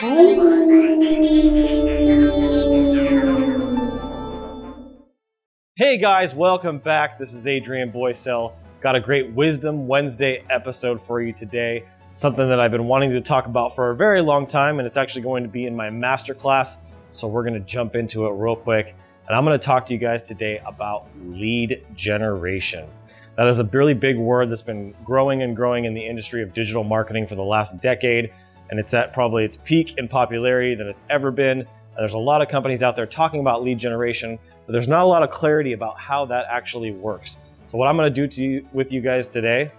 Hey guys, welcome back. This is Adrian Boysel. Got a great Wisdom Wednesday episode for you today. Something that I've been wanting to talk about for a very long time, and it's actually going to be in my masterclass. So we're going to jump into it real quick. And I'm going to talk to you guys today about lead generation. That is a really big word that's been growing and growing in the industry of digital marketing for the last decade. And it's at probably its peak in popularity than it's ever been. There's a lot of companies out there talking about lead generation, but there's not a lot of clarity about how that actually works. So what I'm going to do to you, with you guys today,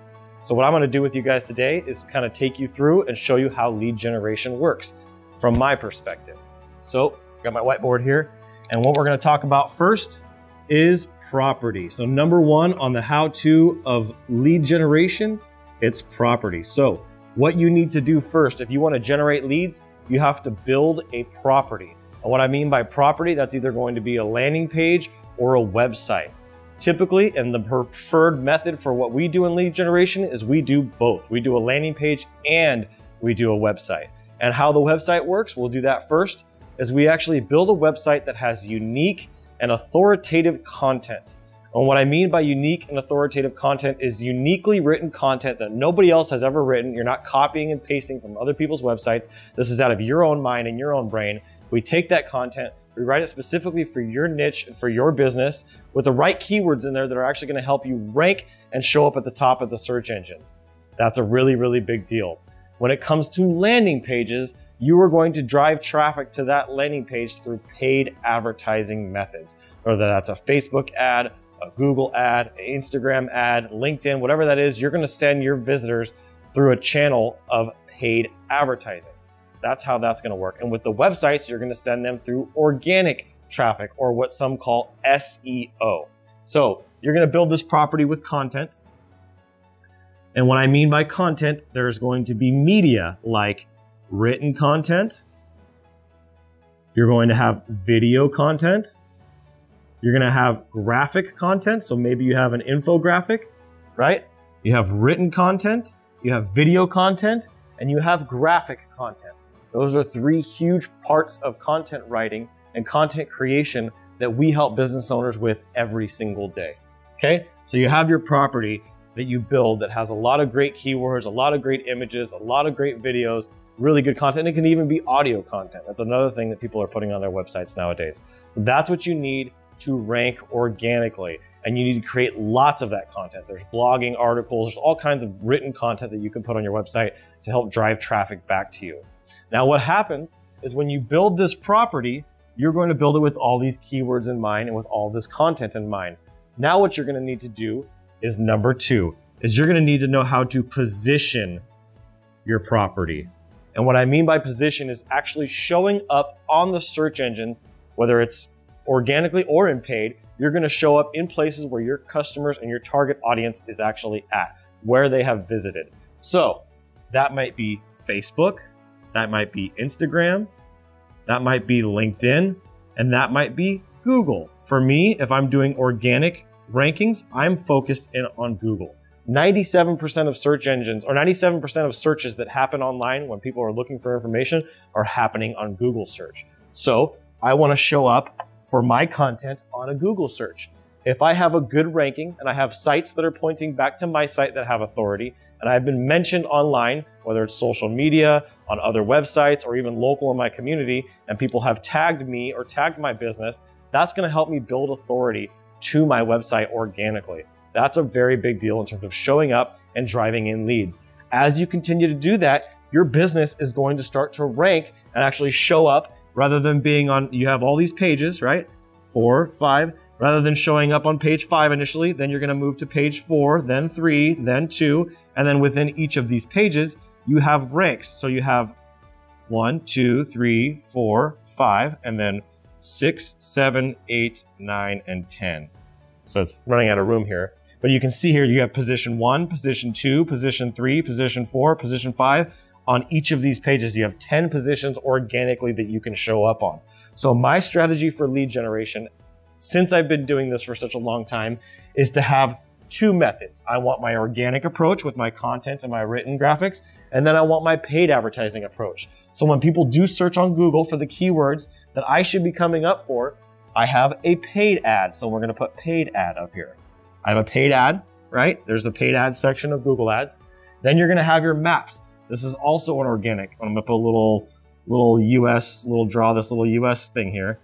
so what I'm going to do with you guys today is kind of take you through and show you how lead generation works from my perspective. So I got my whiteboard here, and what we're going to talk about first is property. So number one on the how-to of lead generation, it's property. So what you need to do first, if you want to generate leads, you have to build a property. And what I mean by property, that's either going to be a landing page or a website. Typically, and the preferred method for what we do in lead generation is we do both. We do a landing page and we do a website. And how the website works, we'll do that first, is we actually build a website that has unique and authoritative content. And what I mean by unique and authoritative content is uniquely written content that nobody else has ever written. You're not copying and pasting from other people's websites. This is out of your own mind and your own brain. We take that content, we write it specifically for your niche and for your business with the right keywords in there that are actually going to help you rank and show up at the top of the search engines. That's a really, really big deal. When it comes to landing pages, you are going to drive traffic to that landing page through paid advertising methods, whether that's a Facebook ad, a Google ad, an Instagram ad, LinkedIn, whatever that is, you're going to send your visitors through a channel of paid advertising. That's how that's going to work. And with the websites, you're going to send them through organic traffic or what some call SEO. So you're going to build this property with content. And what I mean by content, there's going to be media like written content. You're going to have video content. You're going to have graphic content. So maybe you have an infographic, right? You have written content, you have video content, and you have graphic content. Those are three huge parts of content writing and content creation that we help business owners with every single day. Okay? So you have your property that you build that has a lot of great keywords, a lot of great images, a lot of great videos, really good content. It can even be audio content. That's another thing that people are putting on their websites nowadays. That's what you need to rank organically. And you need to create lots of that content. There's blogging, articles, there's all kinds of written content that you can put on your website to help drive traffic back to you. Now, what happens is when you build this property, you're going to build it with all these keywords in mind and with all this content in mind. Now, what you're going to need to do is number two, is you're going to need to know how to position your property. And what I mean by position is actually showing up on the search engines, whether it's organically or in paid, you're going to show up in places where your customers and your target audience is actually at, where they have visited. So that might be Facebook, that might be Instagram, that might be LinkedIn, and that might be Google. For me, if I'm doing organic rankings, I'm focused in on Google. 97% of search engines or 97% of searches that happen online when people are looking for information are happening on Google search. So I want to show up for my content on a Google search. If I have a good ranking and I have sites that are pointing back to my site that have authority and I've been mentioned online, whether it's social media, on other websites, or even local in my community, and people have tagged me or tagged my business, that's going to help me build authority to my website organically. That's a very big deal in terms of showing up and driving in leads. As you continue to do that, your business is going to start to rank and actually show up rather than being on, you have all these pages, right? Four, five, rather than showing up on page five initially, then you're going to move to page four, then three, then two. And then within each of these pages, you have ranks. So you have one, two, three, four, five, and then six, seven, eight, nine, and 10. So it's running out of room here. But you can see here you have position one, position two, position three, position four, position five. On each of these pages, you have 10 positions organically that you can show up on. So my strategy for lead generation, since I've been doing this for such a long time, is to have two methods. I want my organic approach with my content and my written graphics, And then I want my paid advertising approach. So when people do search on Google for the keywords that I should be coming up for, I have a paid ad. So we're going to put paid ad up here. I have a paid ad, right? There's a paid ad section of Google Ads. Then you're going to have your maps. This is also an organic. I'm to put a little, little US, little draw this little US thing here.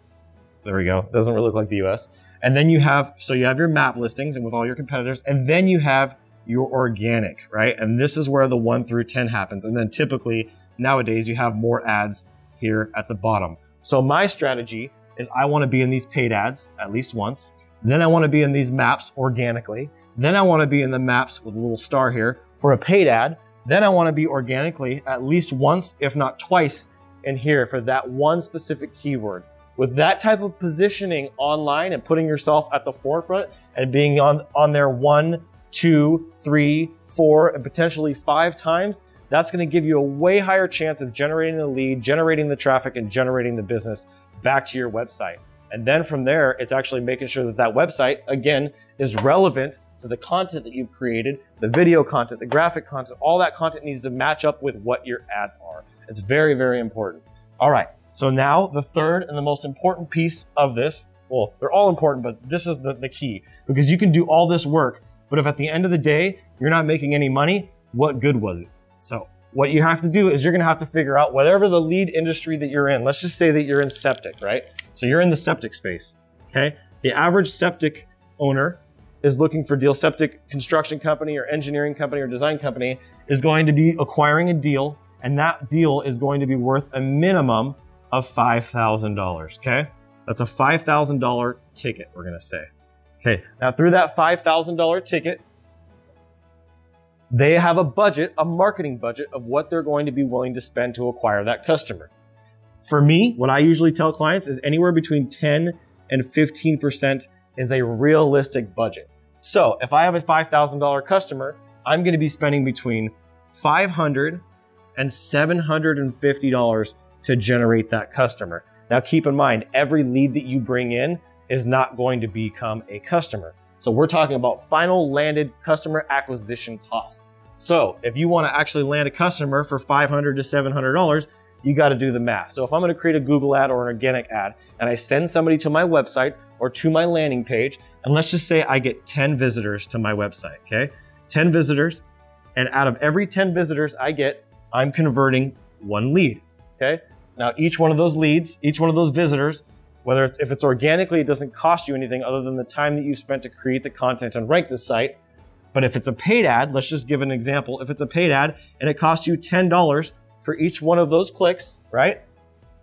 There we go. Doesn't really look like the US. And then you have, so you have your map listings and with all your competitors, and then you have your organic, right? And this is where the one through 10 happens. And then typically nowadays you have more ads here at the bottom. So my strategy is I want to be in these paid ads at least once. Then I want to be in these maps organically. Then I want to be in the maps with a little star here for a paid ad. Then I want to be organically at least once, if not twice in here for that one specific keyword. With that type of positioning online and putting yourself at the forefront and being on, on there one, two, three, four, and potentially five times, that's going to give you a way higher chance of generating the lead, generating the traffic, and generating the business back to your website. And then from there, it's actually making sure that that website, again, is relevant to the content that you've created, the video content, the graphic content, all that content needs to match up with what your ads are. It's very, very important. All right. So now the third and the most important piece of this, well, they're all important, but this is the, the key because you can do all this work, but if at the end of the day, you're not making any money, what good was it? So what you have to do is you're going to have to figure out whatever the lead industry that you're in. Let's just say that you're in septic, right? So you're in the septic space. Okay. The average septic owner is looking for deal. Septic construction company or engineering company or design company is going to be acquiring a deal, and that deal is going to be worth a minimum of $5,000. Okay. That's a $5,000 ticket, we're going to say. Okay. Now, through that $5,000 ticket, they have a budget, a marketing budget of what they're going to be willing to spend to acquire that customer. For me, what I usually tell clients is anywhere between 10 and 15% is a realistic budget. So if I have a $5,000 customer, I'm going to be spending between $500 and $750 to generate that customer. Now keep in mind, every lead that you bring in is not going to become a customer. So we're talking about final landed customer acquisition cost. So if you want to actually land a customer for 500 to $700, you got to do the math. So if I'm going to create a Google ad or an organic ad and I send somebody to my website or to my landing page, and let's just say I get 10 visitors to my website, okay? 10 visitors, and out of every 10 visitors I get, I'm converting one lead, okay? Now each one of those leads, each one of those visitors whether it's, if it's organically, it doesn't cost you anything other than the time that you spent to create the content and rank the site. But if it's a paid ad, let's just give an example. If it's a paid ad and it costs you $10 for each one of those clicks, right?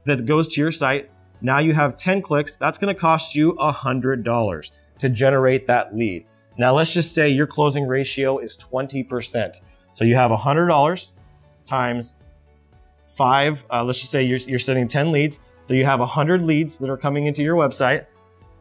That goes to your site. Now you have 10 clicks. That's going to cost you $100 to generate that lead. Now let's just say your closing ratio is 20%. So you have $100 times five, uh, let's just say you're, you're sending 10 leads. So you have 100 leads that are coming into your website,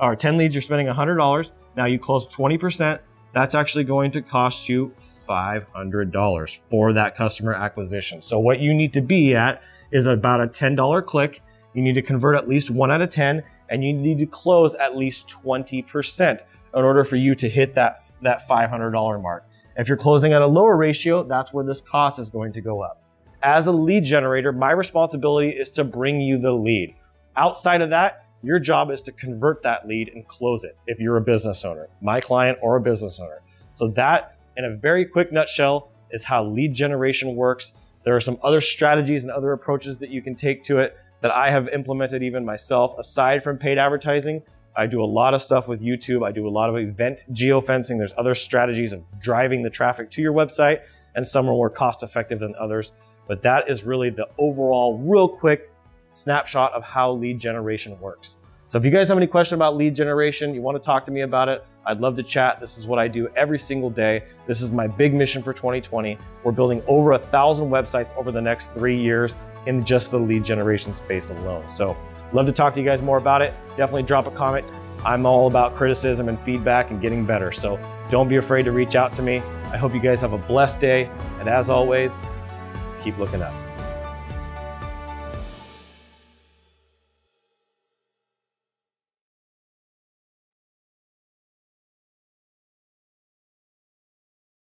or 10 leads, you're spending $100. Now you close 20%. That's actually going to cost you $500 for that customer acquisition. So what you need to be at is about a $10 click. You need to convert at least one out of 10 and you need to close at least 20% in order for you to hit that, that $500 mark. If you're closing at a lower ratio, that's where this cost is going to go up as a lead generator, my responsibility is to bring you the lead. Outside of that, your job is to convert that lead and close it if you're a business owner, my client or a business owner. So that, in a very quick nutshell, is how lead generation works. There are some other strategies and other approaches that you can take to it that I have implemented even myself. Aside from paid advertising, I do a lot of stuff with YouTube. I do a lot of event geofencing. There's other strategies of driving the traffic to your website, and some are more cost effective than others. But that is really the overall, real quick snapshot of how lead generation works. So if you guys have any question about lead generation, you want to talk to me about it, I'd love to chat. This is what I do every single day. This is my big mission for 2020. We're building over a thousand websites over the next three years in just the lead generation space alone. So love to talk to you guys more about it. Definitely drop a comment. I'm all about criticism and feedback and getting better. So don't be afraid to reach out to me. I hope you guys have a blessed day. And as always, keep looking up.